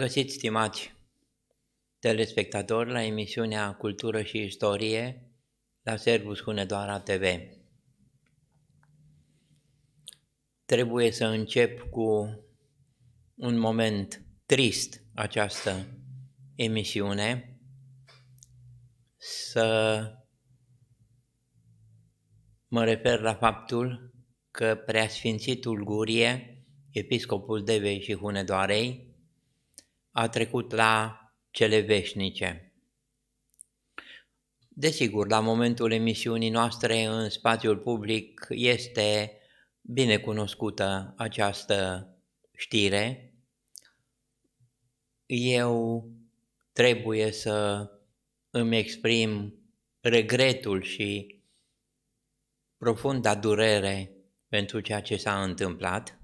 Bun găsit, stimați telespectatori, la emisiunea Cultură și Istorie la Servus Hunedoara TV. Trebuie să încep cu un moment trist această emisiune, să mă refer la faptul că Preasfințitul Gurie, episcopul Devei și Hunedoarei, a trecut la cele veșnice. Desigur, la momentul emisiunii noastre în spațiul public este bine cunoscută această știre. Eu trebuie să îmi exprim regretul și profunda durere pentru ceea ce s-a întâmplat.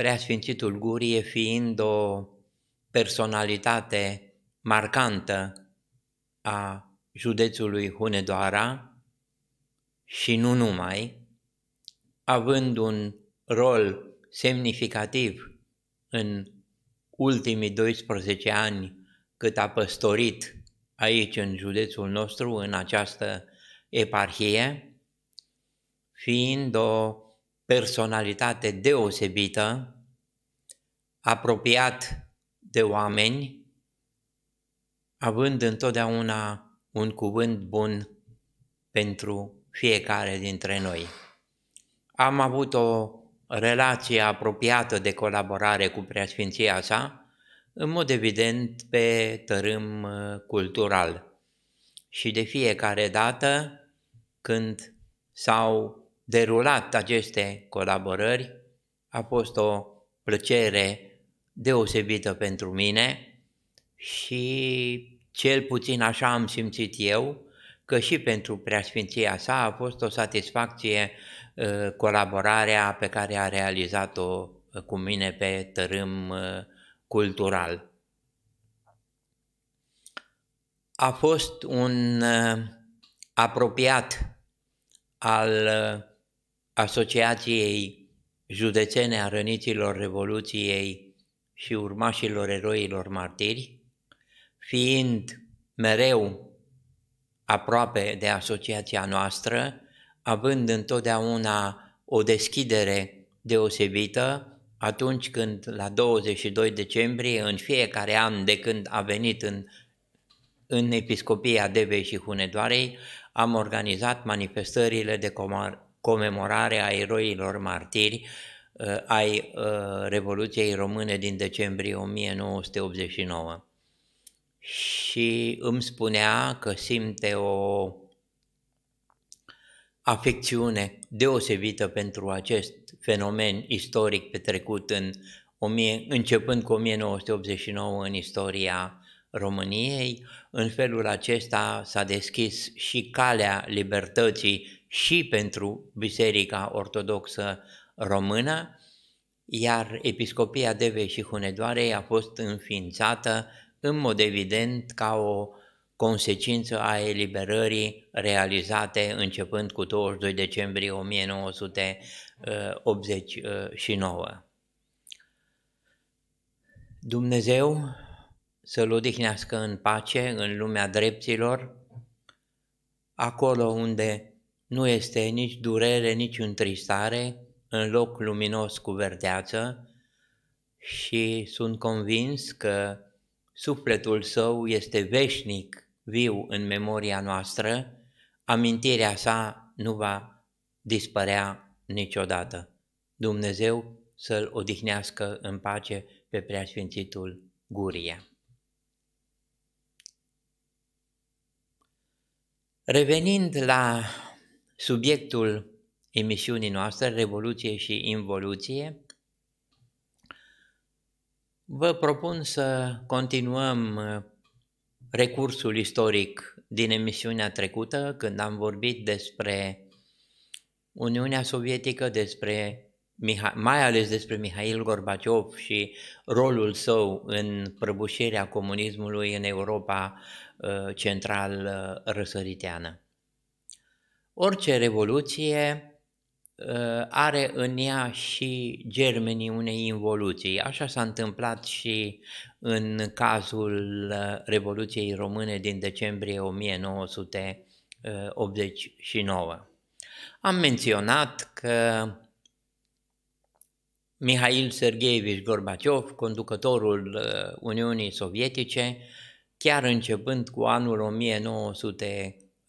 Preasfințitul Gurie fiind o personalitate marcantă a județului Hunedoara și nu numai, având un rol semnificativ în ultimii 12 ani cât a păstorit aici în județul nostru, în această eparhie, fiind o personalitate deosebită, apropiat de oameni, având întotdeauna un cuvânt bun pentru fiecare dintre noi. Am avut o relație apropiată de colaborare cu preasfinția sa, în mod evident pe tărâm uh, cultural. Și de fiecare dată când s-au derulat aceste colaborări, a fost o plăcere deosebită pentru mine și cel puțin așa am simțit eu, că și pentru preasfinția sa a fost o satisfacție uh, colaborarea pe care a realizat-o uh, cu mine pe tărâm uh, cultural. A fost un apropiat al Asociației Județene a Răniților Revoluției și urmașilor eroilor martiri, fiind mereu aproape de asociația noastră, având întotdeauna o deschidere deosebită atunci când la 22 decembrie, în fiecare an de când a venit în, în Episcopia Devei și Hunedoarei, am organizat manifestările de comemorare a eroilor martiri Uh, ai uh, Revoluției Române din decembrie 1989 și îmi spunea că simte o afecțiune deosebită pentru acest fenomen istoric petrecut în, începând cu 1989 în istoria României. În felul acesta s-a deschis și calea libertății și pentru Biserica Ortodoxă română, iar Episcopia Devei și Hunedoarei a fost înființată în mod evident ca o consecință a eliberării realizate începând cu 22 decembrie 1989. Dumnezeu să-L odihnească în pace în lumea dreptilor, acolo unde nu este nici durere, nici întristare, în loc luminos cu verdeață și sunt convins că sufletul său este veșnic viu în memoria noastră, amintirea sa nu va dispărea niciodată. Dumnezeu să-l odihnească în pace pe preasfințitul Guria. Revenind la subiectul emisiunii noastre, Revoluție și Involuție, vă propun să continuăm uh, recursul istoric din emisiunea trecută, când am vorbit despre Uniunea Sovietică, despre mai ales despre Mihail Gorbaciov și rolul său în prăbușirea comunismului în Europa uh, central uh, răsăriteană. Orice revoluție uh, are în ea și germenii unei involuții. Așa s-a întâmplat și în cazul uh, Revoluției Române din decembrie 1989. Am menționat că Mihail Sergeevich Gorbaciov, conducătorul uh, Uniunii Sovietice, chiar începând cu anul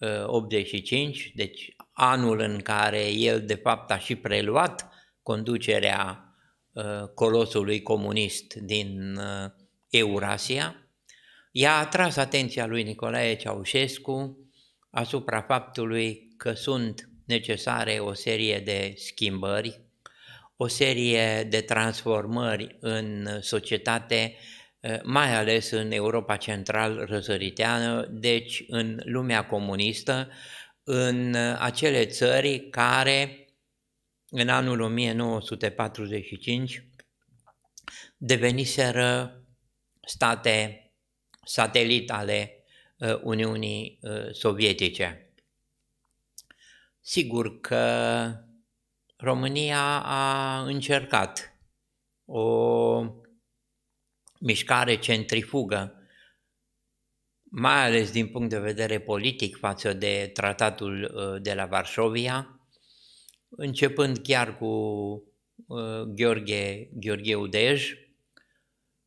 1985, deci anul în care el de fapt a și preluat conducerea uh, colosului comunist din uh, Eurasia, i-a atras atenția lui Nicolae Ceaușescu asupra faptului că sunt necesare o serie de schimbări, o serie de transformări în societate, mai ales în Europa Central-Răsăriteană, deci în lumea comunistă, în acele țări care în anul 1945 deveniseră state satelit ale uh, Uniunii uh, Sovietice. Sigur că România a încercat o mișcare centrifugă, mai ales din punct de vedere politic față de tratatul uh, de la Varșovia, începând chiar cu uh, Gheorghe, Gheorghe Udej,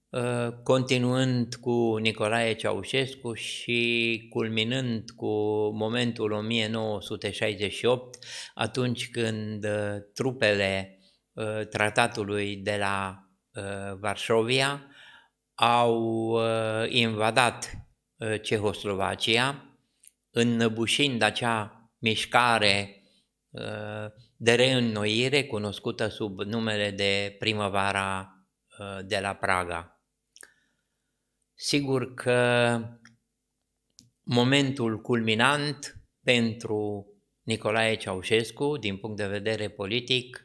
uh, continuând cu Nicolae Ceaușescu și culminând cu momentul 1968, atunci când trupele tratatului de la Varșovia au invadat Uh, Cehoslovacia, înnăbușind acea mișcare uh, de reînnoire cunoscută sub numele de primăvara uh, de la Praga. Sigur că momentul culminant pentru Nicolae Ceaușescu, din punct de vedere politic,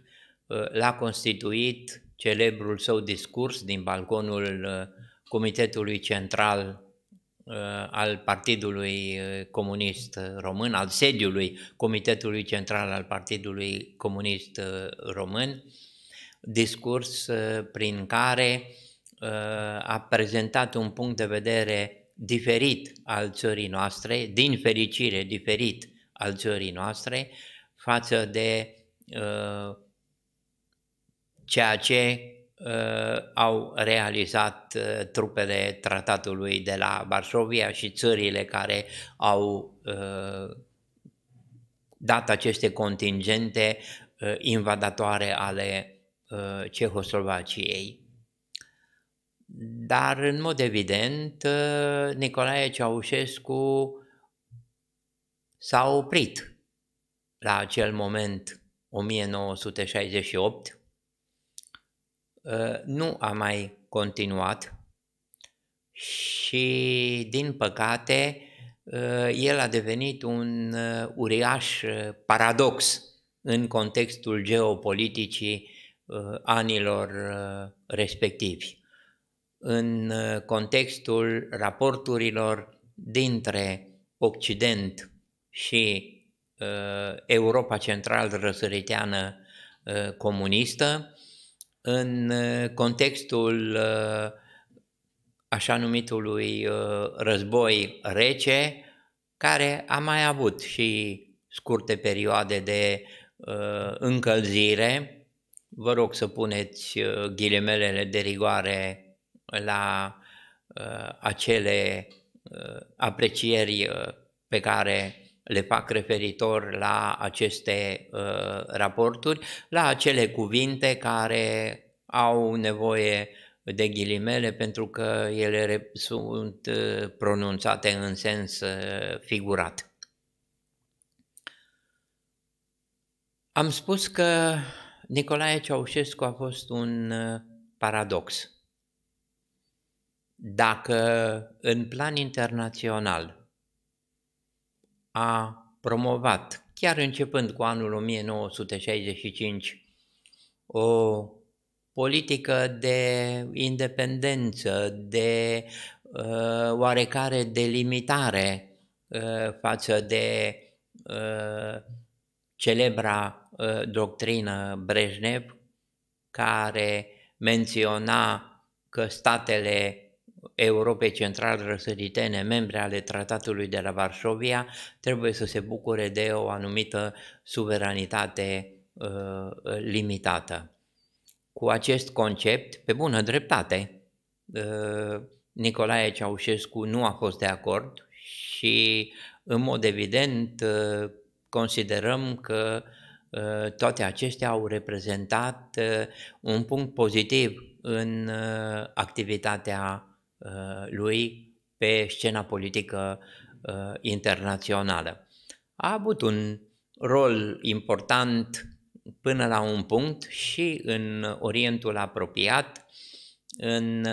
l-a constituit celebrul său discurs din balconul Comitetului Central Uh, al Partidului uh, Comunist Român, al sediului Comitetului Central al Partidului Comunist uh, Român, discurs prin care a prezentat un punct de vedere diferit al țării noastre, din fericire diferit al țării noastre, față de ceea ce uh, au realizat uh, trupele tratatului de la Varsovia și țările care au uh, dat aceste contingente uh, invadatoare ale uh, Cehoslovaciei. Dar, în mod evident, uh, Nicolae Ceaușescu s-a oprit la acel moment 1968 Ă, nu a mai continuat și, din păcate, ă, el a devenit un ă, uriaș paradox în contextul geopoliticii anilor respectivi. În contextul raporturilor dintre Occident și Europa Central-Răsăriteană comunistă, în uh, contextul uh, așa numitului uh, război rece, care a mai avut și scurte perioade de încălzire. Vă rog să puneți ghilimelele de rigoare la acele aprecieri pe care le fac referitor la aceste uh, raporturi, la acele cuvinte care au nevoie de ghilimele pentru că ele sunt uh, pronunțate în sens uh, figurat. Am spus că Nicolae Ceaușescu a fost un uh, paradox. Dacă în plan internațional a promovat, chiar începând cu anul 1965, o politică de independență, de uh, oarecare delimitare uh, față de uh, celebra doctrină Brejnev care menționa că statele Europei Central Răsăritene, membre ale Tratatului de la Varșovia, trebuie să se bucure de o anumită suveranitate uh, limitată. Cu acest concept, pe bună dreptate, uh, Nicolae Ceaușescu nu a fost de acord și, în mod evident, uh, considerăm că uh, toate acestea au reprezentat uh, un punct pozitiv în uh, activitatea uh, lui pe scena politică uh, internațională. A avut un rol important până la un punct și în Orientul apropiat, în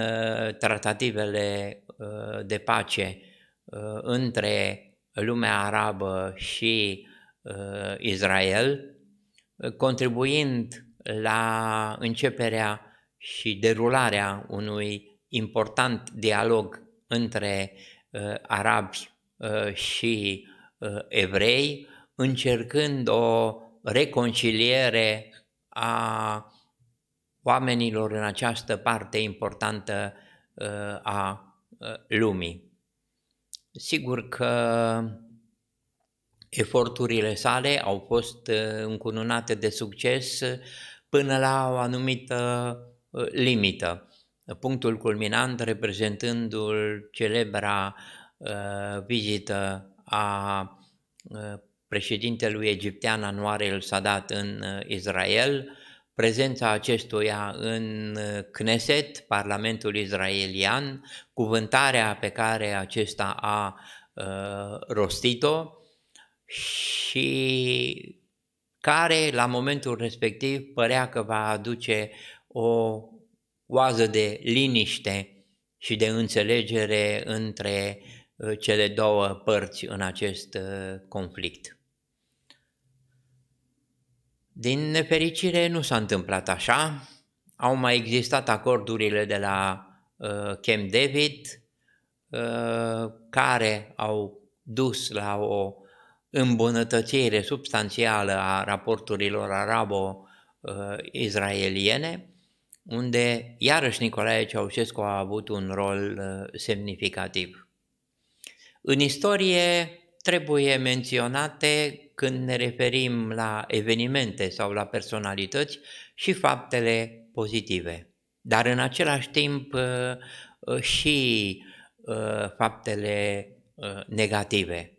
tratativele de pace între lumea arabă și Israel, contribuind la începerea și derularea unui important dialog între uh, arabi uh, și uh, evrei, încercând o reconciliere a oamenilor în această parte importantă uh, a uh, lumii. Sigur că eforturile sale au fost uh, încununate de succes până la o anumită Uh, limită. Punctul culminant reprezentându-l celebra uh, vizită a uh, președintelui egiptean Anwar el-Sadat în uh, Israel, prezența acestuia în Knesset, Parlamentul Israelian, cuvântarea pe care acesta a uh, rostit-o și care la momentul respectiv părea că va aduce o oază de liniște și de înțelegere între uh, cele două părți în acest uh, conflict. Din nefericire nu s-a întâmplat așa, au mai existat acordurile de la uh, Camp David uh, care au dus la o îmbunătățire substanțială a raporturilor arabo-israeliene, unde iarăși Nicolae Ceaușescu a avut un rol uh, semnificativ. În istorie trebuie menționate când ne referim la evenimente sau la personalități și faptele pozitive, dar în același timp uh, uh, și faptele negative.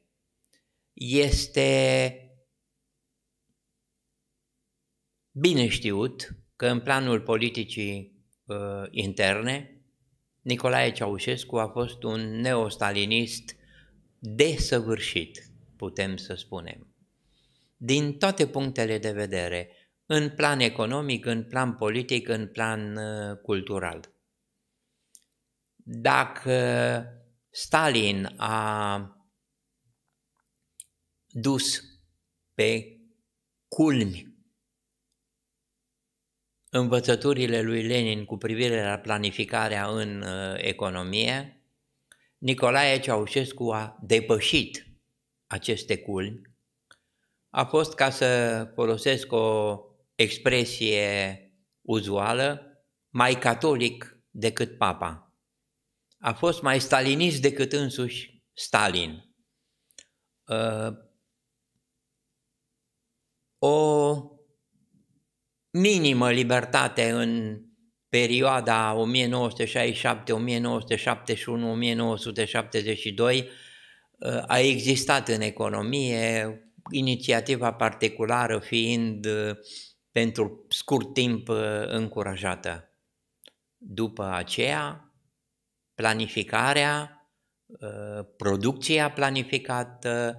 Este bine știut că în planul politicii uh, interne, Nicolae Ceaușescu a fost un neostalinist desăvârșit, putem să spunem. Din toate punctele de vedere, în plan economic, în plan politic, în plan uh, cultural. Dacă Stalin a dus pe culmi învățăturile lui Lenin cu privire la planificarea în uh, economie, Nicolae Ceaușescu a depășit aceste culmi. A fost, ca să folosesc o expresie uzuală, mai catolic decât papa. A fost mai stalinist decât însuși Stalin. Uh, o minimă libertate în perioada 1967, 1971, 1972 a existat în economie, inițiativa particulară fiind uh, pentru scurt timp uh, încurajată. După aceea, planificarea, uh, producția planificată,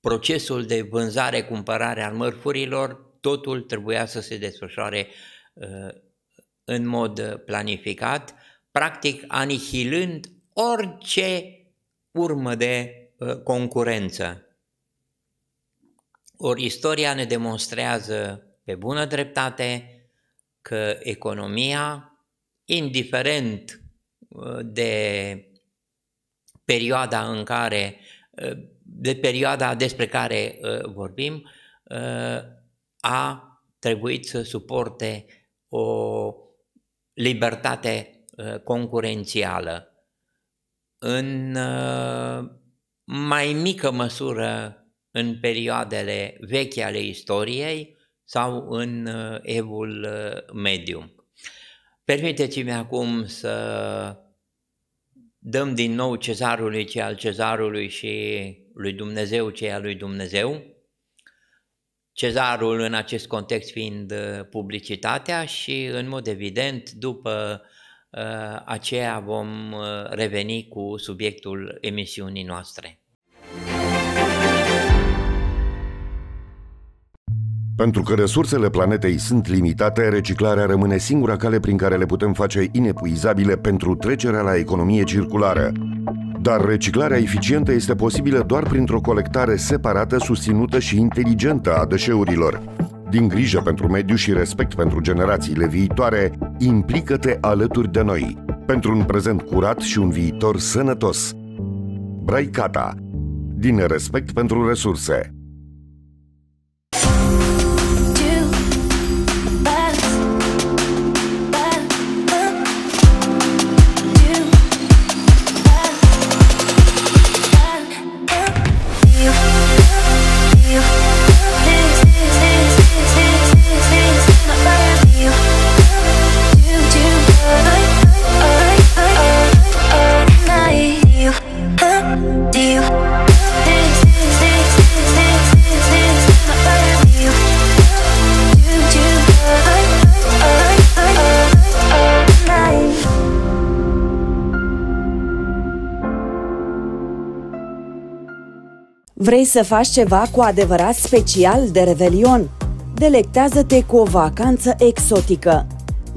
procesul de vânzare-cumpărare al mărfurilor, totul trebuia să se desfășoare uh, în mod planificat, practic anihilând orice urmă de uh, concurență. Ori istoria ne demonstrează pe bună dreptate că economia, indiferent uh, de perioada în care de perioada despre care uh, vorbim, uh, a trebuit să suporte o libertate uh, concurențială. În uh, mai mică măsură în perioadele vechi ale istoriei sau în uh, evul uh, mediu. Permiteți-mi acum să dăm din nou cezarului ce al cezarului și lui Dumnezeu ce al lui Dumnezeu, cezarul în acest context fiind uh, publicitatea și în mod evident după aceea vom reveni cu subiectul emisiunii noastre. Pentru că resursele planetei sunt limitate, reciclarea rămâne singura cale prin care le putem face inepuizabile pentru trecerea la economie circulară. Dar reciclarea eficientă este posibilă doar printr-o colectare separată, susținută și inteligentă a deșeurilor. Din grijă pentru mediu și respect pentru generațiile viitoare, implică-te alături de noi, pentru un prezent curat și un viitor sănătos. Braicata. Din respect pentru resurse. Vrei să faci ceva cu adevărat special de Revelion? Delectează-te cu o vacanță exotică!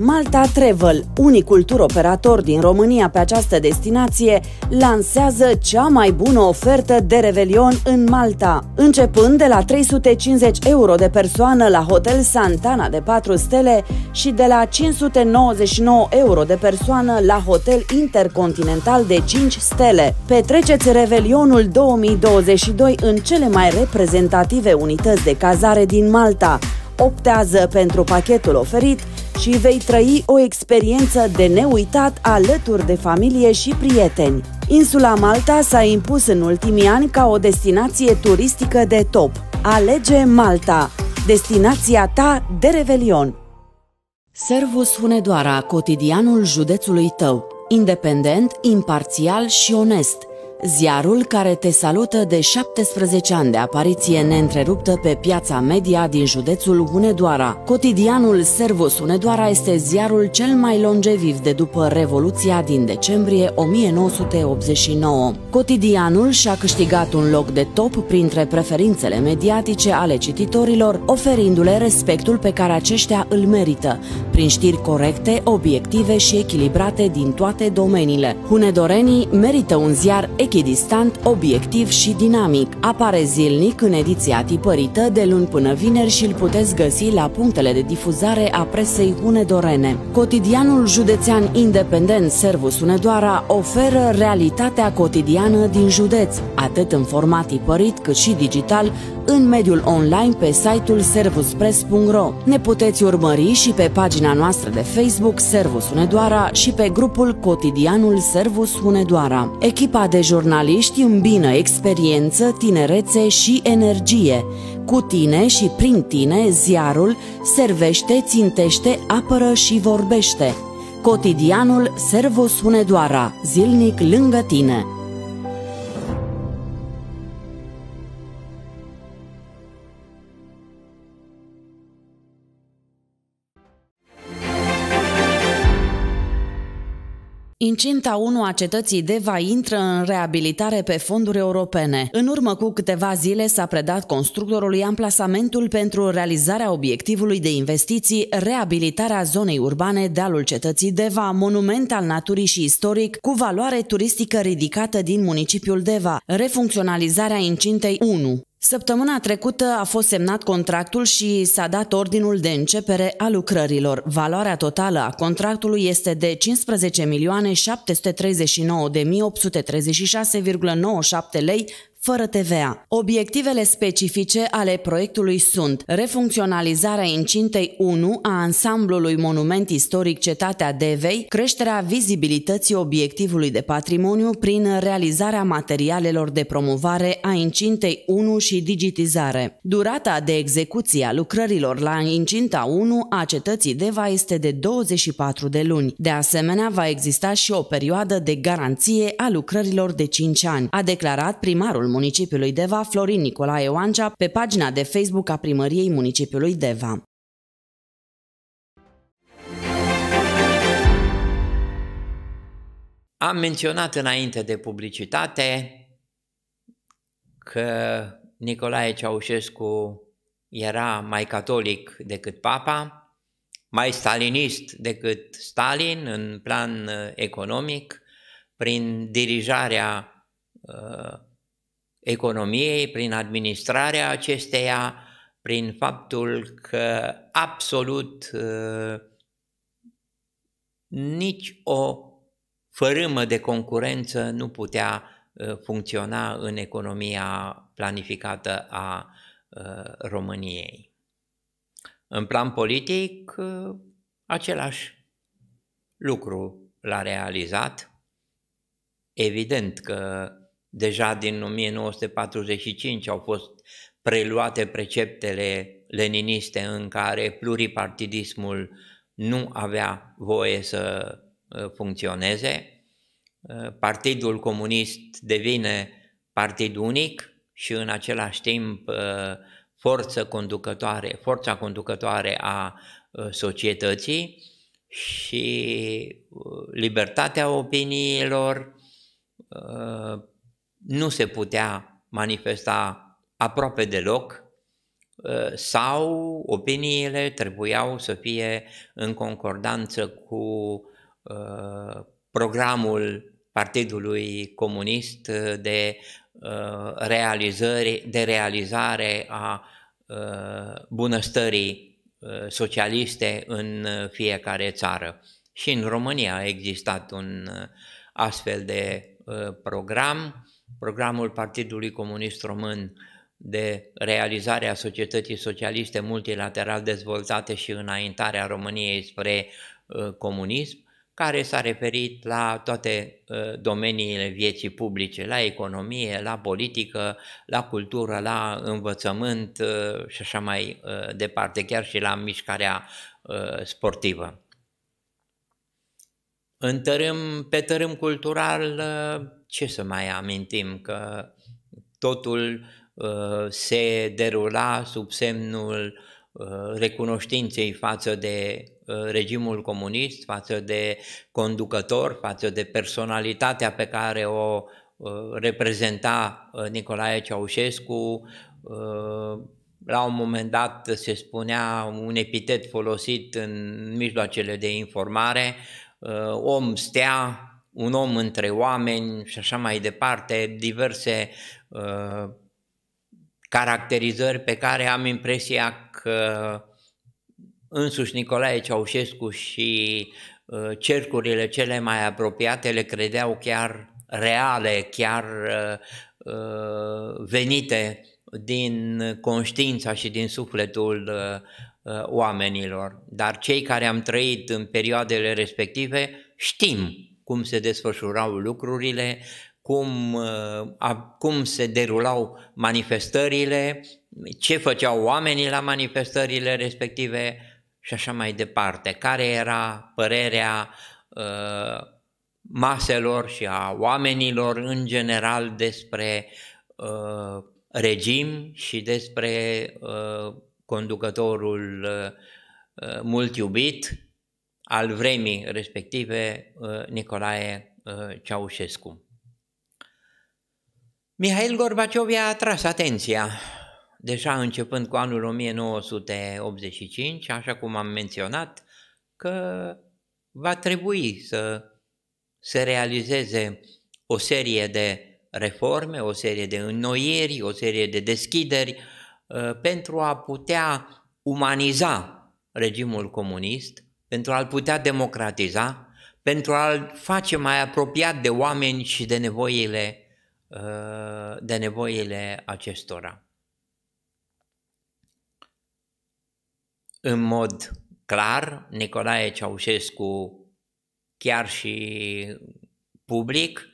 Malta Travel, unicul tur operator din România pe această destinație, lansează cea mai bună ofertă de revelion în Malta. Începând de la 350 euro de persoană la Hotel Santana de 4 stele și de la 599 euro de persoană la Hotel Intercontinental de 5 stele. Petreceți Revelionul 2022 în cele mai reprezentative unități de cazare din Malta. Optează pentru pachetul oferit și vei trăi o experiență de neuitat alături de familie și prieteni. Insula Malta s-a impus în ultimii ani ca o destinație turistică de top. Alege Malta, destinația ta de revelion. Servus Hunedoara, cotidianul județului tău. Independent, imparțial și onest – Ziarul care te salută de 17 ani de apariție neîntreruptă pe piața media din județul Hunedoara. Cotidianul Servus Hunedoara este ziarul cel mai longeviv de după Revoluția din decembrie 1989. Cotidianul și-a câștigat un loc de top printre preferințele mediatice ale cititorilor, oferindu-le respectul pe care aceștia îl merită, prin știri corecte, obiective și echilibrate din toate domeniile. Hunedorenii merită un ziar echidistant, obiectiv și dinamic. Apare zilnic în ediția tipărită de luni până vineri și îl puteți găsi la punctele de difuzare a presei Hunedorene. Cotidianul județean independent Servus Hunedoara oferă realitatea cotidiană din județ, atât în format tipărit cât și digital, în mediul online pe site-ul servuspress.ro. Ne puteți urmări și pe pagina noastră de Facebook Servus Hunedoara și pe grupul Cotidianul Servus Hunedoara. Echipa de jurnaliști îmbină experiență, tinerețe și energie. Cu tine și prin tine, ziarul servește, țintește, apără și vorbește. Cotidianul Servus Hunedoara, zilnic lângă tine. Incinta 1 a cetății Deva intră în reabilitare pe fonduri europene. În urmă cu câteva zile s-a predat constructorului amplasamentul pentru realizarea obiectivului de investiții, reabilitarea zonei urbane dealul cetății Deva, monument al naturii și istoric cu valoare turistică ridicată din municipiul Deva, refuncționalizarea incintei 1. Săptămâna trecută a fost semnat contractul și s-a dat ordinul de începere a lucrărilor. Valoarea totală a contractului este de 15.739.836,97 lei fără TVA. Obiectivele specifice ale proiectului sunt refuncționalizarea incintei 1 a ansamblului monument istoric Cetatea Devei, creșterea vizibilității obiectivului de patrimoniu prin realizarea materialelor de promovare a incintei 1 și digitizare. Durata de execuție a lucrărilor la incinta 1 a cetății Deva este de 24 de luni. De asemenea, va exista și o perioadă de garanție a lucrărilor de 5 ani, a declarat primarul municipiului Deva, Florin Nicolae Oancea, pe pagina de Facebook a primăriei municipiului Deva. Am menționat înainte de publicitate că Nicolae Ceaușescu era mai catolic decât papa, mai stalinist decât Stalin în plan uh, economic, prin dirijarea uh, economiei, prin administrarea acesteia, prin faptul că absolut uh, nici o fărâmă de concurență nu putea uh, funcționa în economia planificată a uh, României. În plan politic, uh, același lucru l-a realizat. Evident că deja din 1945 au fost preluate preceptele leniniste în care pluripartidismul nu avea voie să uh, funcționeze. Uh, Partidul Comunist devine partid unic și în același timp uh, forță conducătoare, forța conducătoare a societății și libertatea opiniilor nu se putea manifesta aproape deloc ă, sau opiniile trebuiau să fie în concordanță cu ă, programul Partidului Comunist de ă, realizări, de realizare a bunăstării socialiste în fiecare țară. Și în România a existat un astfel de program programul Partidului Comunist Român de realizare a societății socialiste multilateral dezvoltate și înaintarea României spre uh, comunism, care s-a referit la toate uh, domeniile vieții publice, la economie, la politică, la cultură, la învățământ uh, și așa mai departe, chiar și la mișcarea sportivă. În tărâm, pe tărâm cultural, ce să mai amintim, că totul uh, se derula sub semnul uh, recunoștinței față de uh, regimul comunist, față de conducător, față de personalitatea pe care o reprezenta Nicolae Ceaușescu. La un moment dat se spunea un epitet folosit în mijloacele de informare, om stea, un om între oameni și așa mai departe, diverse uh, caracterizări pe care am impresia că însuși Nicolae Ceaușescu și uh, cercurile cele mai apropiate le credeau chiar reale, chiar uh, uh, venite din conștiința și din sufletul uh, uh, oamenilor. Dar cei care am trăit în perioadele respective știm cum se desfășurau lucrurile, cum, uh, cum se derulau manifestările, ce făceau oamenii la manifestările respective și așa mai departe. Care era părerea uh, maselor și a oamenilor în general despre uh, regim și despre uh, conducătorul uh, mult iubit, al vremii respective, uh, Nicolae uh, Ceaușescu. Mihail Gorbaciov i-a atras atenția deja începând cu anul 1985, așa cum am menționat, că va trebui să se realizeze o serie de reforme, o serie de înnoieri, o serie de deschideri uh, pentru a putea umaniza regimul comunist, pentru a-l putea democratiza, pentru a-l face mai apropiat de oameni și de nevoile uh, de nevoile acestora. În mod clar, Nicolae Ceaușescu, chiar și public,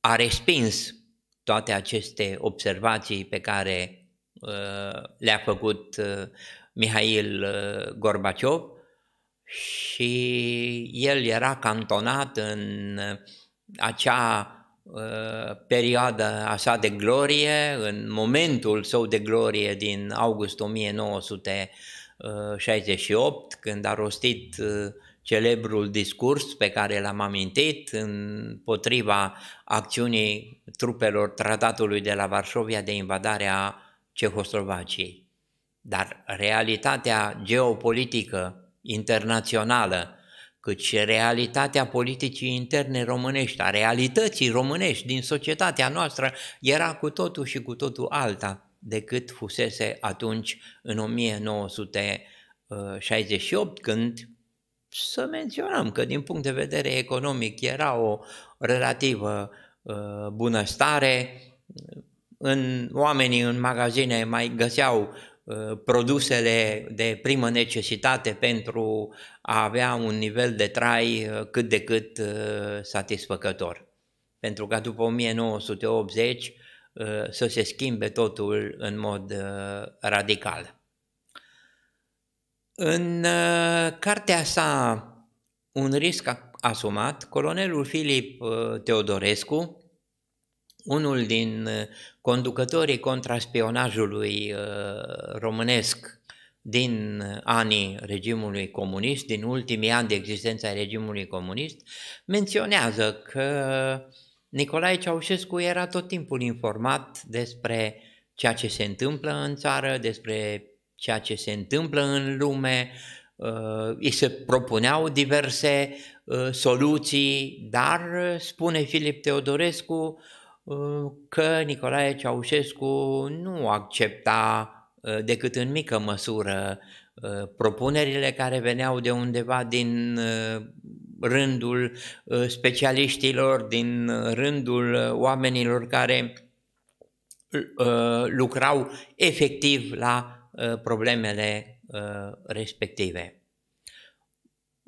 a respins toate aceste observații pe care uh, le-a făcut uh, Mihail uh, Gorbaciov și el era cantonat în acea perioadă a sa de glorie, în momentul său de glorie din august 1968, când a rostit celebrul discurs pe care l-am amintit împotriva acțiunii trupelor tratatului de la Varșovia de invadare a Cehoslovaciei. Dar realitatea geopolitică internațională, cât și realitatea politicii interne românești, a realității românești din societatea noastră, era cu totul și cu totul alta decât fusese atunci în 1968, când să menționăm că din punct de vedere economic era o relativă uh, bunăstare, în, oamenii în magazine mai găseau uh, produsele de primă necesitate pentru a avea un nivel de trai uh, cât de cât uh, satisfăcător. Pentru că după 1980 uh, să se schimbe totul în mod uh, radical. În uh, cartea sa Un risc asumat, colonelul Filip uh, Teodorescu, unul din uh, conducătorii contraspionajului românesc din anii regimului comunist, din ultimii ani de existență a regimului comunist, menționează că Nicolae Ceaușescu era tot timpul informat despre ceea ce se întâmplă în țară, despre ceea ce se întâmplă în lume, uh, îi se propuneau diverse uh, soluții, dar spune Filip Teodorescu uh, că Nicolae Ceaușescu nu accepta decât în mică măsură propunerile care veneau de undeva din rândul specialiștilor, din rândul oamenilor care lucrau efectiv la Uh, problemele uh, respective.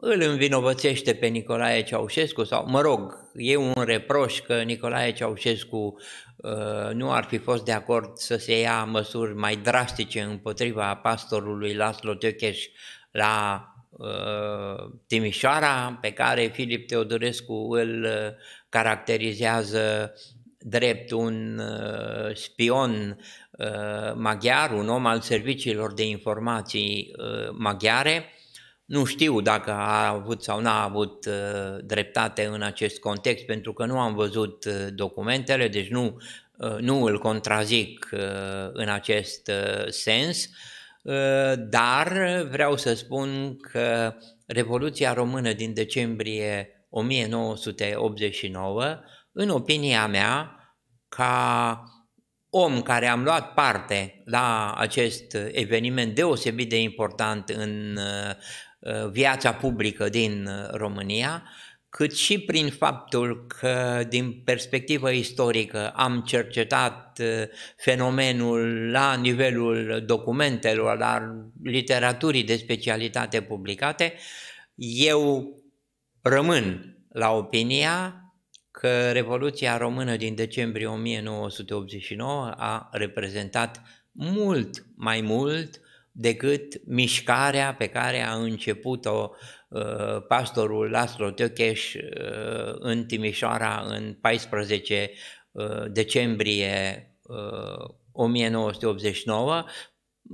Îl învinovățește pe Nicolae Ceaușescu sau, mă rog, e un reproș că Nicolae Ceaușescu uh, nu ar fi fost de acord să se ia măsuri mai drastice împotriva pastorului Laslo Tökeș la Timișoara, pe care Filip Teodorescu îl caracterizează drept un spion Uh, maghiar, un om al serviciilor de informații uh, maghiare. Nu știu dacă a avut sau n-a avut uh, dreptate în acest context, pentru că nu am văzut documentele, deci nu, nu îl contrazic în acest sens, dar vreau să spun că Revoluția Română din decembrie 1989, în opinia mea, ca om care am luat parte la acest eveniment deosebit de important în uh, viața publică din România, cât și prin faptul că din perspectivă istorică am cercetat uh, fenomenul la nivelul documentelor, la literaturii de specialitate publicate, eu rămân la opinia că Revoluția Română din decembrie 1989 a reprezentat mult mai mult decât mișcarea pe care a început-o uh, pastorul Laszlo Tökeș uh, în Timișoara în 14 uh, decembrie 1989,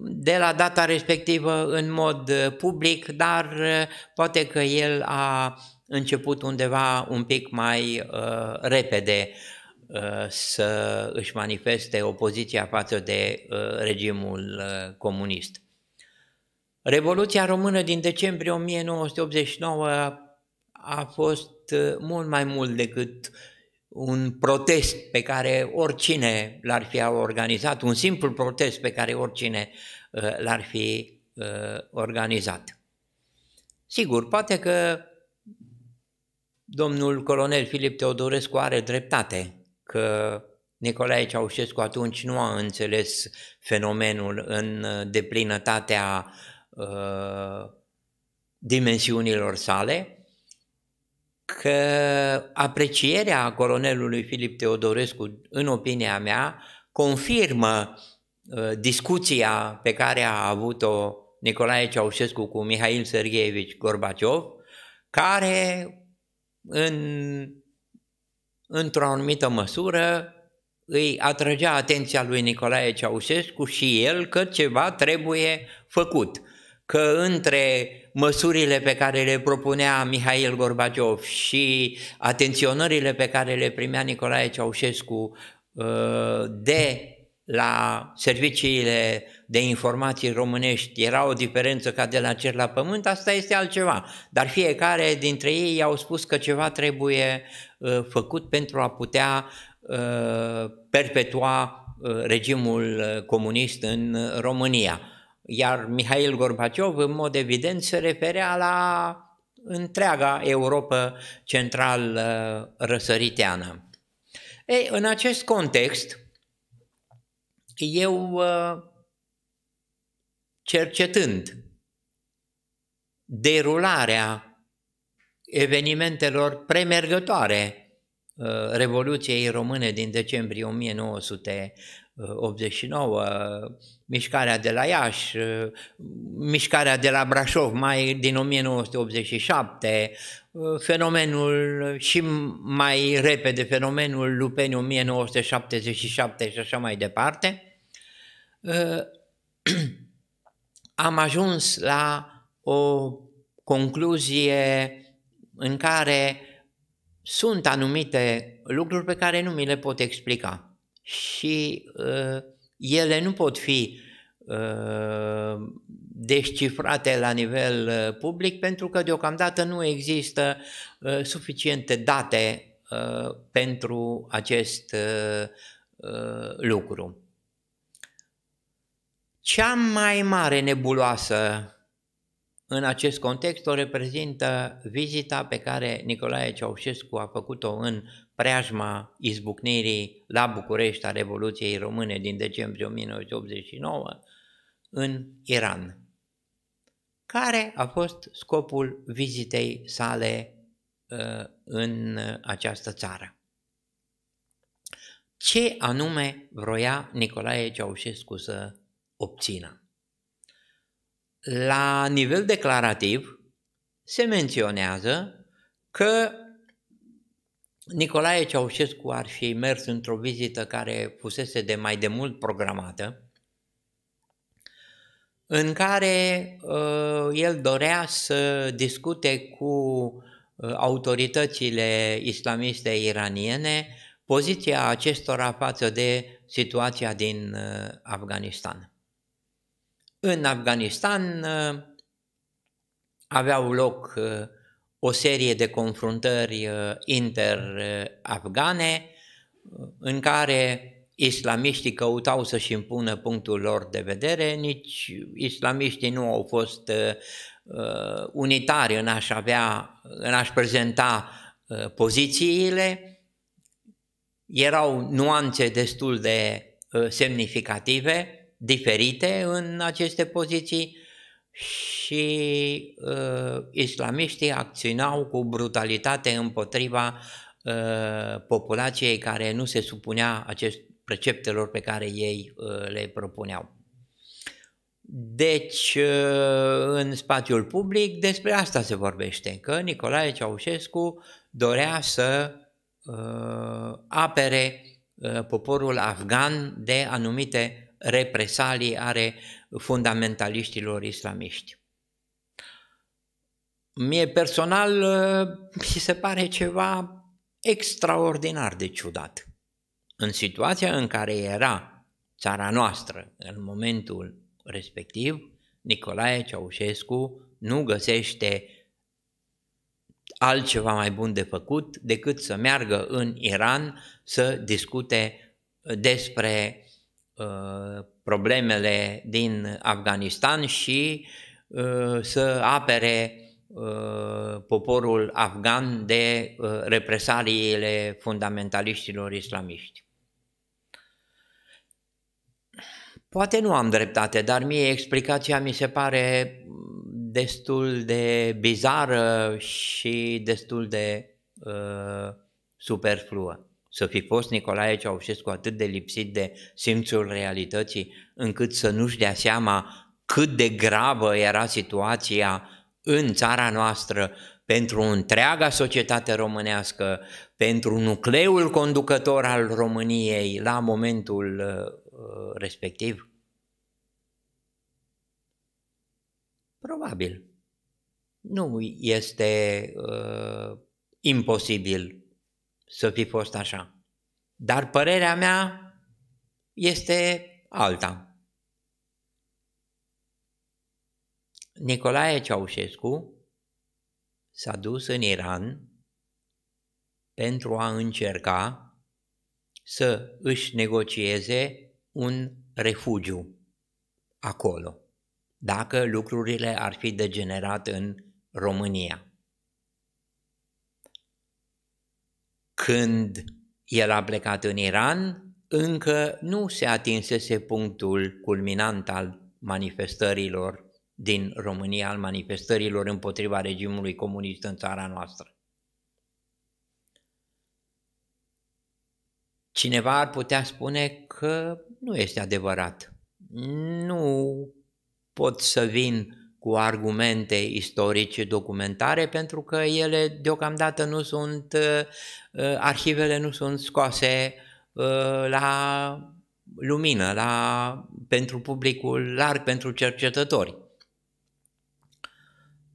de la data respectivă în mod public, dar poate că el a început undeva un pic mai uh, repede uh, să își manifeste opoziția față de uh, regimul uh, comunist. Revoluția română din decembrie 1989 a fost uh, mult mai mult decât un protest pe care oricine l-ar fi organizat, un simplu protest pe care oricine uh, l-ar fi uh, organizat. Sigur, poate că domnul colonel Filip Teodorescu are dreptate că Nicolae Ceaușescu atunci nu a înțeles fenomenul în deplinătatea uh, dimensiunilor sale, că aprecierea colonelului Filip Teodorescu, în opinia mea, confirmă uh, discuția pe care a avut-o Nicolae Ceaușescu cu Mihail Sergeevici Gorbaciov, care în, într-o anumită măsură îi atrăgea atenția lui Nicolae Ceaușescu și el că ceva trebuie făcut, că între măsurile pe care le propunea Mihail Gorbaciov și atenționările pe care le primea Nicolae Ceaușescu uh, de la serviciile de informații românești era o diferență ca de la cer la pământ, asta este altceva. Dar fiecare dintre ei au spus că ceva trebuie uh, făcut pentru a putea uh, perpetua regimul comunist în România. Iar Mihail Gorbaciov, în mod evident, se referea la întreaga Europa central-răsăriteană. Ei, în acest context, eu cercetând derularea evenimentelor premergătoare Revoluției Române din decembrie 1900 89, mișcarea de la Iași, mișcarea de la Brașov mai din 1987, fenomenul și mai repede fenomenul Lupeni 1977 și așa mai departe, am ajuns la o concluzie în care sunt anumite lucruri pe care nu mi le pot explica și uh, ele nu pot fi uh, descifrate la nivel uh, public pentru că deocamdată nu există uh, suficiente date uh, pentru acest uh, uh, lucru. Cea mai mare nebuloasă în acest context o reprezintă vizita pe care Nicolae Ceaușescu a făcut-o în preajma izbucnirii la București a Revoluției Române din decembrie 1989 în Iran. Care a fost scopul vizitei sale uh, în această țară? Ce anume vroia Nicolae Ceaușescu să obțină? La nivel declarativ se menționează că Nicolae Ceaușescu ar fi mers într-o vizită care fusese de mai de mult programată, în care uh, el dorea să discute cu uh, autoritățile islamiste iraniene poziția acestora față de situația din uh, Afganistan. În Afganistan uh, aveau loc uh, o serie de confruntări uh, inter-afgane în care islamiștii căutau să-și impună punctul lor de vedere, nici islamiștii nu au fost uh, unitari în a-și avea, în a-și prezenta uh, pozițiile, erau nuanțe destul de uh, semnificative, diferite în aceste poziții, și uh, islamiștii acționau cu brutalitate împotriva uh, populației care nu se supunea acest preceptelor pe care ei uh, le propuneau. Deci, uh, în spațiul public, despre asta se vorbește, că Nicolae Ceaușescu dorea să uh, apere uh, poporul afgan de anumite represalii are fundamentaliștilor islamiști. Mie personal mi se pare ceva extraordinar de ciudat. În situația în care era țara noastră în momentul respectiv, Nicolae Ceaușescu nu găsește altceva mai bun de făcut decât să meargă în Iran să discute despre uh, problemele din Afganistan și uh, să apere uh, poporul afgan de uh, represaliile fundamentaliștilor islamiști. Poate nu am dreptate, dar mie explicația mi se pare destul de bizară și destul de uh, superfluă. Să fi fost Nicolae Ceaușescu atât de lipsit de simțul realității încât să nu-și dea seama cât de gravă era situația în țara noastră pentru întreaga societate românească, pentru nucleul conducător al României la momentul uh, respectiv? Probabil. Nu este uh, imposibil să fi fost așa. Dar părerea mea este alta. Nicolae Ceaușescu s-a dus în Iran pentru a încerca să își negocieze un refugiu acolo, dacă lucrurile ar fi degenerat în România. Când el a plecat în Iran, încă nu se atinsese punctul culminant al manifestărilor din România, al manifestărilor împotriva regimului comunist în țara noastră. Cineva ar putea spune că nu este adevărat. Nu pot să vin cu argumente istorice, documentare, pentru că ele deocamdată nu sunt, uh, arhivele nu sunt scoase uh, la lumină, la, pentru publicul larg, pentru cercetători.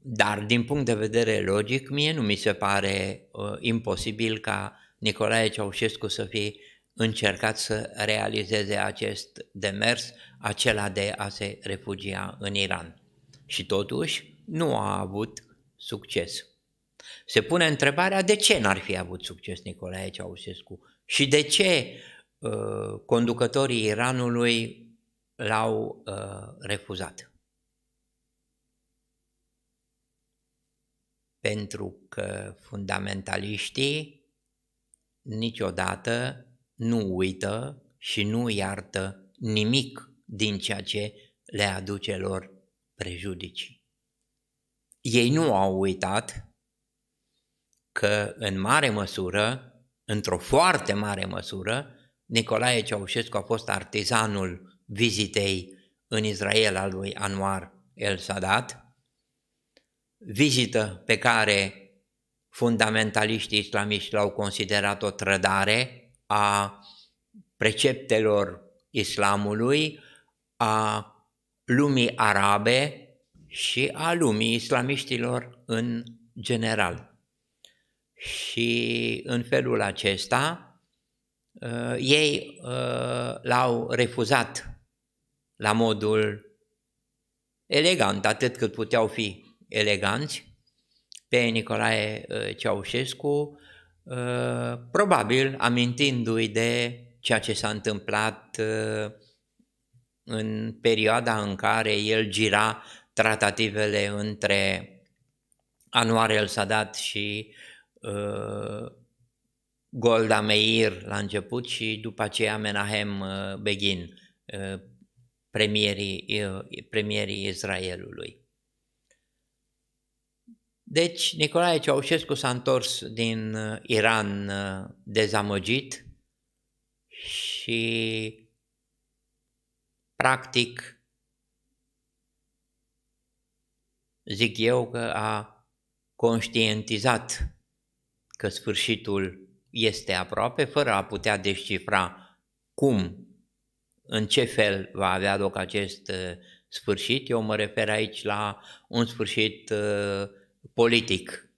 Dar din punct de vedere logic, mie nu mi se pare uh, imposibil ca Nicolae Ceaușescu să fie încercat să realizeze acest demers, acela de a se refugia în Iran. Și totuși nu a avut succes. Se pune întrebarea de ce n-ar fi avut succes Nicolae Ceaușescu și de ce uh, conducătorii Iranului l-au uh, refuzat. Pentru că fundamentaliștii niciodată nu uită și nu iartă nimic din ceea ce le aduce lor prejudicii. Ei nu au uitat că în mare măsură, într-o foarte mare măsură, Nicolae Ceaușescu a fost artizanul vizitei în Israel al lui Anwar el Sadat, vizită pe care fundamentaliștii islamiști l-au considerat o trădare a preceptelor islamului, a lumii arabe și a lumii islamiștilor în general. Și în felul acesta uh, ei uh, l-au refuzat la modul elegant, atât cât puteau fi eleganți, pe Nicolae uh, Ceaușescu, Uh, probabil amintindu-i de ceea ce s-a întâmplat uh, în perioada în care el gira tratativele între Anwar el-Sadat și uh, Golda Meir la început și după aceea Menahem Begin, premierii, premierii Israelului. Deci Nicolae Ceaușescu s-a întors din uh, Iran uh, dezamăgit și practic zic eu că a conștientizat că sfârșitul este aproape, fără a putea descifra cum, în ce fel va avea loc acest uh, sfârșit. Eu mă refer aici la un sfârșit uh, politic,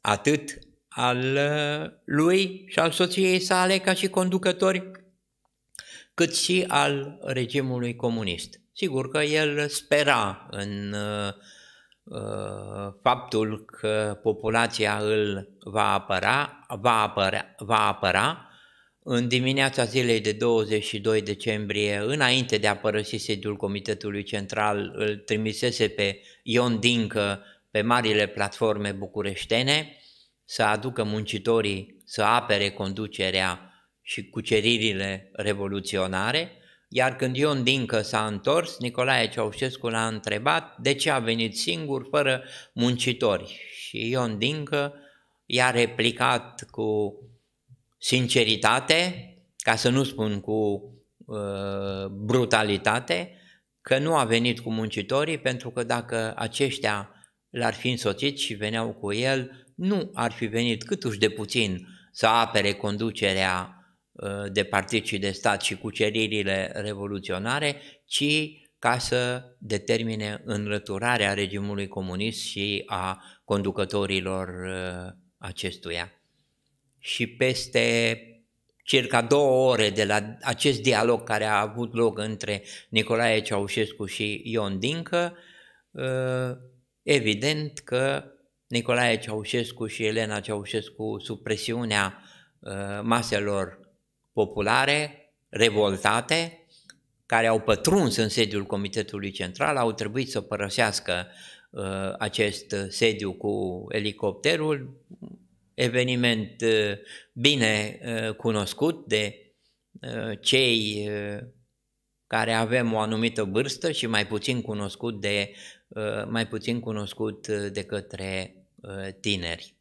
atât al uh, lui și al soției sale ca și conducători, cât și al regimului comunist. Sigur că el spera în uh, uh, faptul că populația îl va apăra, va apăra, va apăra în dimineața zilei de 22 decembrie, înainte de a părăsi sediul Comitetului Central, îl trimisese pe Ion Dincă pe marile platforme bucureștene să aducă muncitorii să apere conducerea și cuceririle revoluționare, iar când Ion Dincă s-a întors, Nicolae Ceaușescu l-a întrebat de ce a venit singur, fără muncitori. Și Ion Dincă i-a replicat cu sinceritate, ca să nu spun cu uh, brutalitate, că nu a venit cu muncitorii pentru că dacă aceștia l-ar fi însoțit și veneau cu el, nu ar fi venit câtuși de puțin să apere conducerea uh, de partid și de stat și cuceririle revoluționare, ci ca să determine înrăturarea regimului comunist și a conducătorilor uh, acestuia. Și peste circa două ore de la acest dialog care a avut loc între Nicolae Ceaușescu și Ion Dincă, uh, evident că Nicolae Ceaușescu și Elena Ceaușescu, sub presiunea uh, maselor populare, revoltate, care au pătruns în sediul Comitetului Central, au trebuit să părăsească uh, acest sediu cu elicopterul, eveniment uh, bine uh, cunoscut de uh, cei care avem o anumită vârstă și mai puțin cunoscut de, mai puțin cunoscut de către tineri.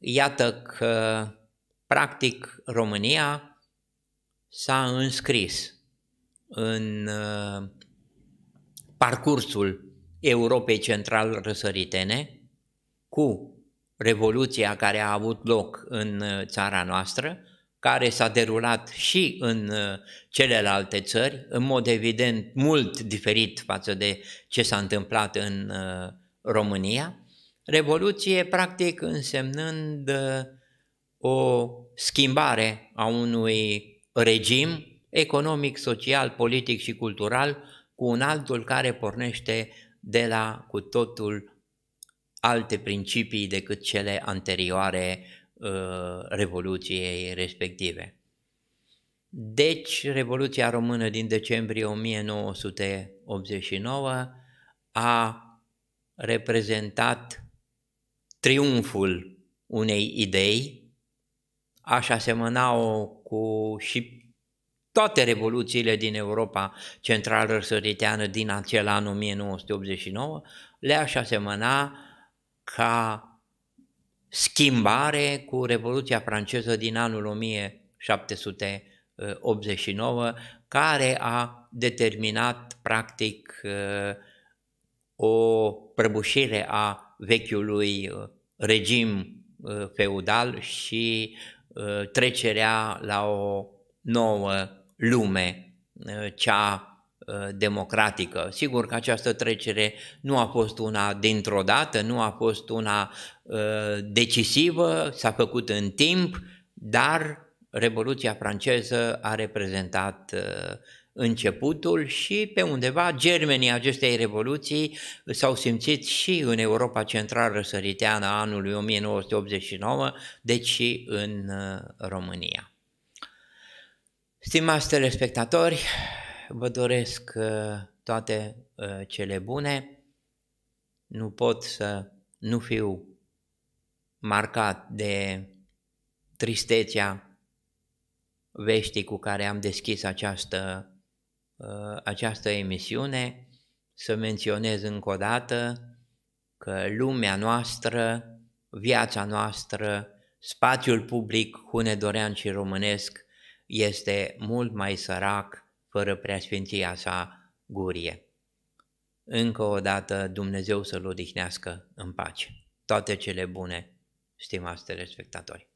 Iată că, practic, România s-a înscris în parcursul Europei Central Răsăritene cu revoluția care a avut loc în uh, țara noastră, care s-a derulat și în uh, celelalte țări, în mod evident mult diferit față de ce s-a întâmplat în uh, România. Revoluție, practic, însemnând o schimbare a unui regim economic, social, politic și cultural cu un altul care pornește de la cu totul alte principii decât cele anterioare uh, Revoluției respective. Deci, Revoluția Română din decembrie 1989 a reprezentat triumful unei idei, aș asemăna-o cu și toate revoluțiile din Europa central-răsăriteană din acel an 1989, le-aș asemăna ca schimbare cu Revoluția franceză din anul 1789, care a determinat practic o prăbușire a vechiului uh, regim uh, feudal și uh, trecerea la o nouă lume, cea Uh, democratică. Sigur că această trecere nu a fost una dintr-o dată, nu a fost una uh, decisivă, s-a făcut în timp, dar Revoluția franceză a reprezentat uh, începutul și pe undeva germenii acestei revoluții s-au simțit și în Europa Central Răsăriteană anului 1989, deci și în România. Stimați telespectatori, vă doresc uh, toate uh, cele bune. Nu pot să nu fiu marcat de tristețea veștii cu care am deschis această, uh, această emisiune, să menționez încă o dată că lumea noastră, viața noastră, spațiul public hunedorean și românesc este mult mai sărac fără preasfinția sa gurie. Încă o dată Dumnezeu să-L odihnească în pace. Toate cele bune, stimați telespectatori!